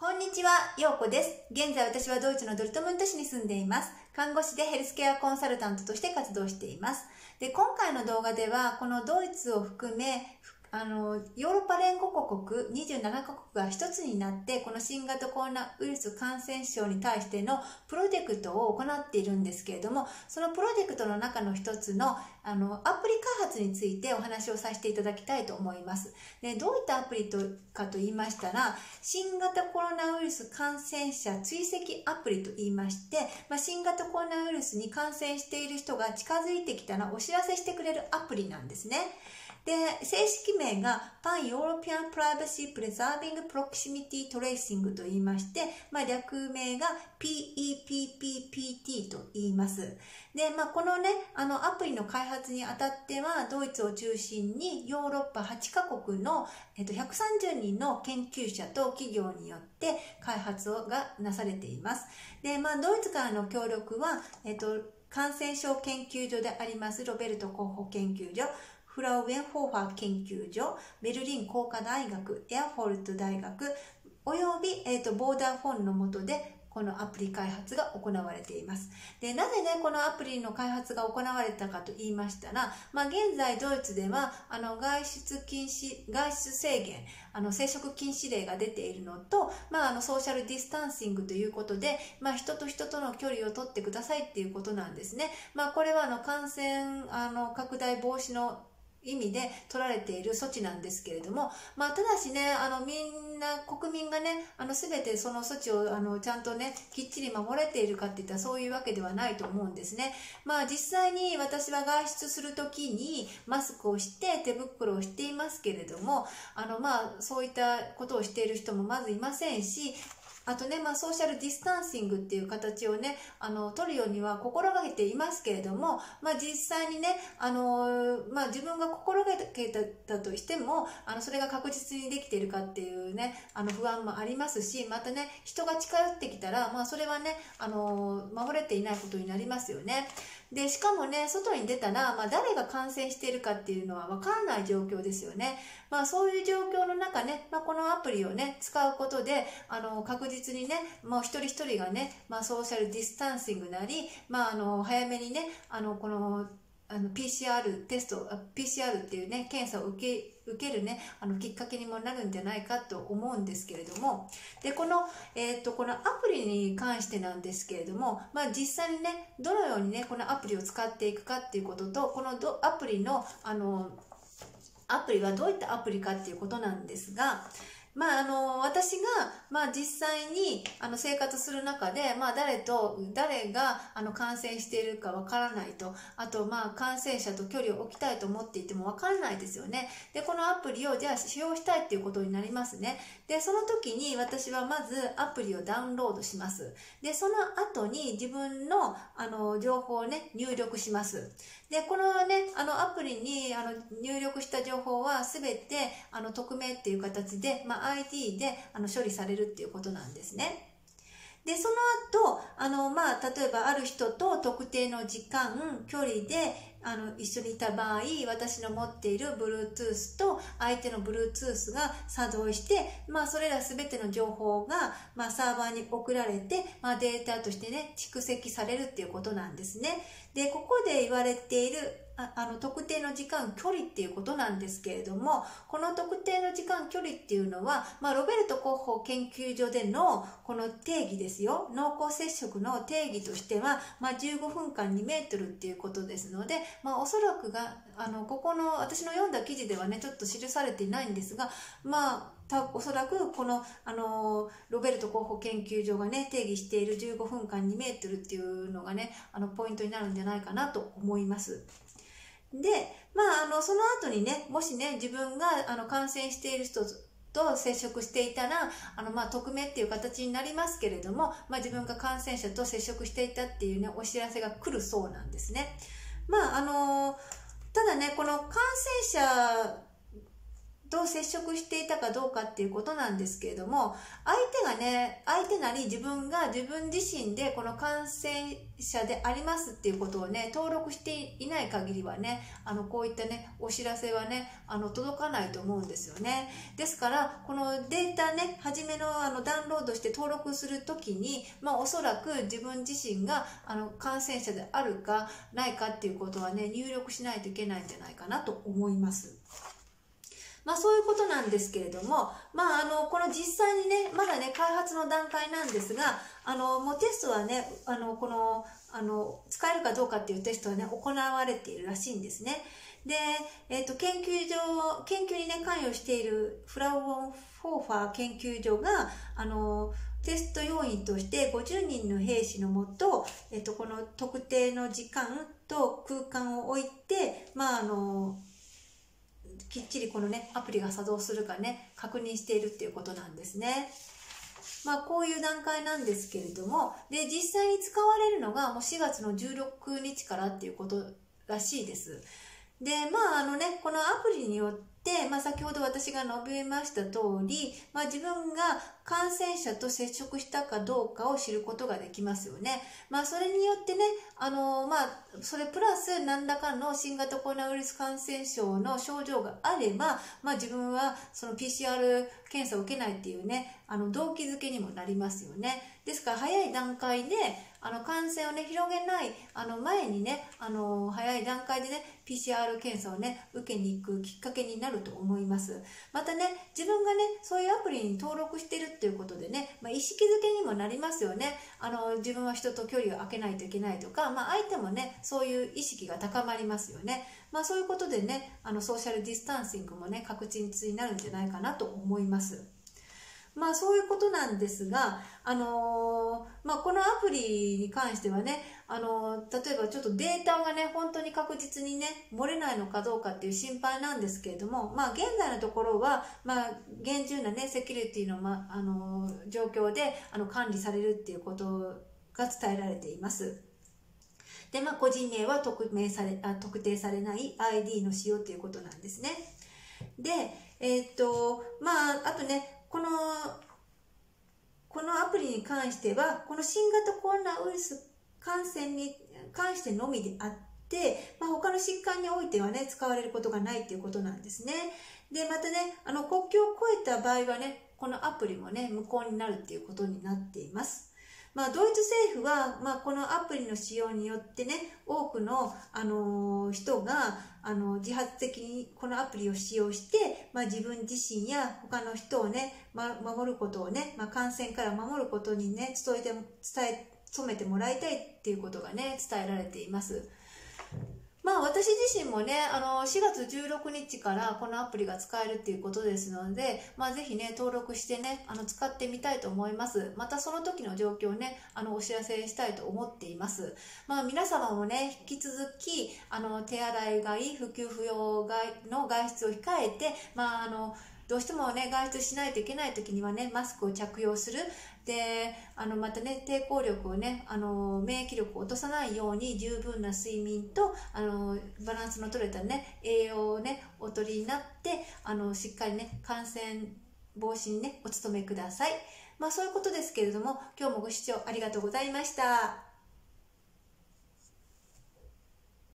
こんにちは、ようこです。現在私はドイツのドルトムント市に住んでいます。看護師でヘルスケアコンサルタントとして活動しています。で、今回の動画では、このドイツを含め、あの、ヨーロッパ連合国27カ国が一つになって、この新型コロナウイルス感染症に対してのプロジェクトを行っているんですけれども、そのプロジェクトの中の一つの、あの、アプリ開発についてお話をさせていただきたいと思います。で、どういったアプリとかと言いましたら、新型コロナウイルス感染者追跡アプリと言いまして、まあ、新型コロナウイルスに感染している人が近づいてきたらお知らせしてくれるアプリなんですね。で、正式名が Pan-European Privacy Preserving Proximity Tracing と言いまして、まあ、略名が PEPPPT と言います。で、まあ、このね、あのアプリの開発にあたっては、ドイツを中心にヨーロッパ8カ国の、えっと、130人の研究者と企業によって開発がなされています。で、まあ、ドイツからの協力は、えっと、感染症研究所でありますロベルト候補研究所、フラウェンホーファー研究所、ベルリン工科大学、エアフォルト大学、および、えーと、ボーダーフォンの下でこのアプリ開発が行われています。で、なぜね、このアプリの開発が行われたかと言いましたら、まあ、現在ドイツでは、あの、外出禁止、外出制限、あの、生殖禁止令が出ているのと、まあ、あの、ソーシャルディスタンシングということで、まあ、人と人との距離を取ってくださいっていうことなんですね。まあ、これは、あの、感染、あの、拡大防止の意味で取られている措置なんですけれども、まあ、ただしね、あの、みんな、国民がね、あの、すべてその措置を、あの、ちゃんとね、きっちり守れているかっていったらそういうわけではないと思うんですね。まあ、実際に私は外出するときにマスクをして手袋をしていますけれども、あの、まあ、そういったことをしている人もまずいませんし、あとね、まあ、ソーシャルディスタンシングっていう形をね、あの、取るようには心がけていますけれども、まあ、実際にね、あの、まあ、自分が心がけたとしても、あの、それが確実にできているかっていうね、あの、不安もありますし、またね、人が近寄ってきたら、まあ、それはね、あの、守れていないことになりますよね。で、しかもね、外に出たら、まあ、誰が感染しているかっていうのは分からない状況ですよね。まあ、そういう状況の中ね、まあ、このアプリをね、使うことで、あの、確実にね、もう一人一人がね、まあ、ソーシャルディスタンシングなり、まあ、あの、早めにね、あの、この、あの PCR テスト PCR っていうね検査を受け受けるねあのきっかけにもなるんじゃないかと思うんですけれども。でこの,、えーと、このアプリに関してなんですけれども、まあ、実際にねどのようにねこのアプリを使っていくかっていうこととこのどアプリのあのアプリはどういったアプリかっていうことなんですがまあ、あの、私が、まあ、実際に、あの、生活する中で、まあ、誰と、誰が、あの、感染しているかわからないと、あと、まあ、感染者と距離を置きたいと思っていてもわからないですよね。で、このアプリを、じゃあ、使用したいっていうことになりますね。で、その時に、私はまず、アプリをダウンロードします。で、その後に、自分の、あの、情報をね、入力します。で、このね、あの、アプリに、あの、入力した情報は、すべて、あの、匿名っていう形で、まあ、ID であの処理されるっていうことなんですね。で、その後、あの、まあ、例えばある人と特定の時間、距離で、あの、一緒にいた場合、私の持っている Bluetooth と相手の Bluetooth が作動して、まあ、それらすべての情報が、まあ、サーバーに送られて、まあ、データとしてね、蓄積されるっていうことなんですね。で、ここで言われているああの特定の時間距離っていうことなんですけれどもこの特定の時間距離っていうのは、まあ、ロベルト広報研究所でのこの定義ですよ濃厚接触の定義としては、まあ、15分間2メートルっていうことですので、まあ、おそらくがあのここの私の読んだ記事ではねちょっと記されていないんですがまあたおそらくこの、あのロベルト候補研究所がね定義している15分間2メートルっていうのがねあのポイントになるんじゃないかなと思います。で、まあ、あの、その後にね、もしね、自分が、あの、感染している人と接触していたら、あの、まあ、匿名っていう形になりますけれども、まあ、自分が感染者と接触していたっていうね、お知らせが来るそうなんですね。まあ、あの、ただね、この感染者と接触していたかどうかっていうことなんですけれども相手がね相手なり自分が自分自身でこの感染者でありますっていうことをね登録していない限りはねあのこういったねお知らせはねあの届かないと思うんですよねですからこのデータね初めのあのダウンロードして登録する時にまあおそらく自分自身があの感染者であるかないかっていうことはね入力しないといけないんじゃないかなと思います。まあそういうことなんですけれども、まああの、この実際にね、まだね、開発の段階なんですが、あの、もうテストはね、あの、この、あの、使えるかどうかっていうテストはね、行われているらしいんですね。で、えっ、ー、と、研究所、研究にね、関与しているフラウォンフォーファー研究所が、あの、テスト要員として50人の兵士のもと、えっ、ー、と、この特定の時間と空間を置いて、まあ、あの、きっちりこのね、アプリが作動するかね、確認しているっていうことなんですね。まあ、こういう段階なんですけれども、で、実際に使われるのがもう4月の16日からっていうことらしいです。で、まあ、あのね、このアプリによって、まあ、先ほど私が述べました通り、まあ、自分が感染者と接触したかどうかを知ることができますよね。まあ、それによってね、あの、まあ、それプラス何らかの新型コロナウイルス感染症の症状があれば、まあ、自分はその PCR 検査を受けないっていうね、あの、動機づけにもなりますよね。ですから、早い段階で、あの、感染をね、広げない、あの、前にね、あの、早い段階でね、PCR 検査をね、受けに行くきっかけになると思います。またね、自分がね、そういうアプリに登録してるっていうことでね、まあ、意識づけにもなりますよね。あの、自分は人と距離を空けないといけないとか、まあ、相手もね、そういう意識が高まりますよね。まあ、そういうことでね、あの、ソーシャルディスタンシングもね、確実になるんじゃないかなと思います。まあそういうことなんですが、あのー、まあこのアプリに関してはね、あのー、例えばちょっとデータがね、本当に確実にね、漏れないのかどうかっていう心配なんですけれども、まあ現在のところは、まあ厳重なね、セキュリティの、まあのー、状況であの管理されるっていうことが伝えられています。で、まあ個人名は特命されあ特定されない ID の使用ということなんですね。で、えっと、まあ、あとね、このこのアプリに関してはこの新型コロナウイルス感染に関してのみであって、まあ、他の疾患においてはね使われることがないということなんですね。でまたねあの国境を越えた場合はねこのアプリもね無効になるっていうことになっています。まあ、ドイツ政府は、まあ、このアプリの使用によってね多くの、あの、人があの自発的にこのアプリを使用して、まあ、自分自身や他の人をね、ま、守ることをね、まあ、感染から守ることにね伝えて伝え努めてもらいたいっていうことがね伝えられています。まあ私自身もね、あの、4月16日からこのアプリが使えるっていうことですので、まあぜひね、登録してね、あの、使ってみたいと思います。またその時の状況をね、あの、お知らせしたいと思っています。まあ皆様もね、引き続き、あの、手洗いがい、普及不要の外出を控えて、まああの、どうしてもね、外出しないといけない時にはね、マスクを着用する。で、あの、またね、抵抗力をね、あの、免疫力を落とさないように十分な睡眠と、あの、バランスの取れたね、栄養をね、おとりになって、あの、しっかりね、感染防止にね、お努めください。まあそういうことですけれども、今日もご視聴ありがとうございました。